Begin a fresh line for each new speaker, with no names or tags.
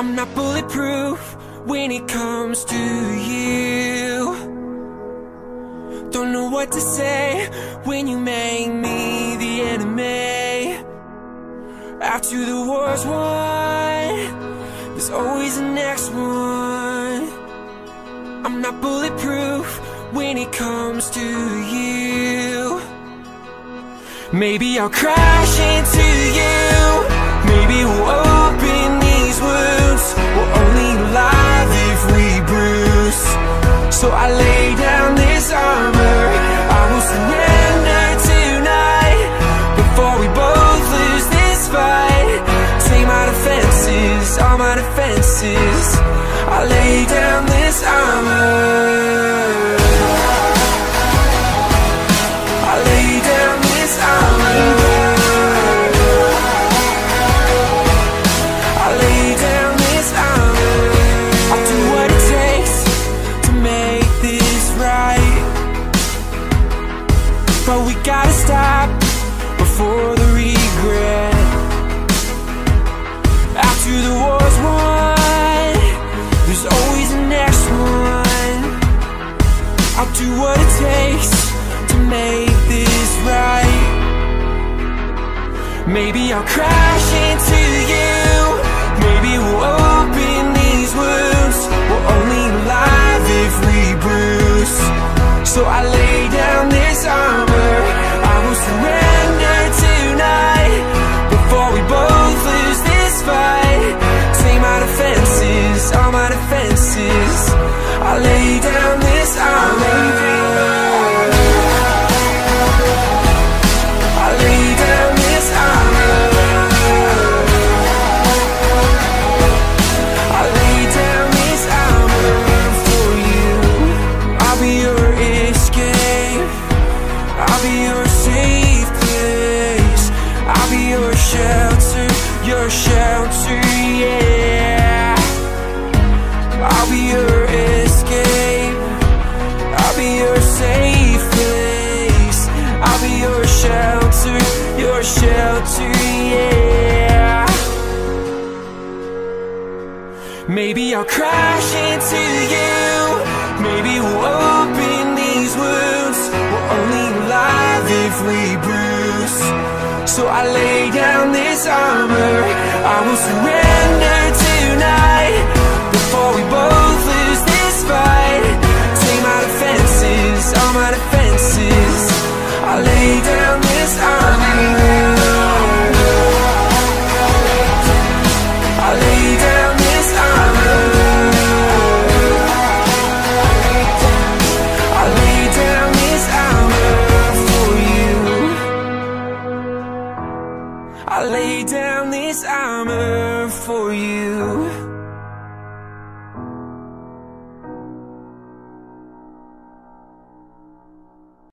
I'm not bulletproof when it comes to you. Don't know what to say when you make me the enemy. After the war's won, there's always the next one. I'm not bulletproof when it comes to you. Maybe I'll crash into you. So I lay down this armor. I will surrender tonight before we both lose this fight. Take my defenses, all my defenses. I lay down this armor. We gotta stop before the regret. After the war's won, there's always the next one. I'll do what it takes to make this right. Maybe I'll crash into you. Maybe we'll open these wounds. We're only alive if we bruise. So I lay down your shelter, your shelter, yeah. I'll be your escape. I'll be your safe place. I'll be your shelter, your shelter, yeah. Maybe I'll crash into you. Maybe we'll open these wounds. We're only alive if we bruise. So I lay down this armor. I will surrender tonight before we both lose this fight. Take my defenses, all my defenses. I lay down I lay down this armor for you.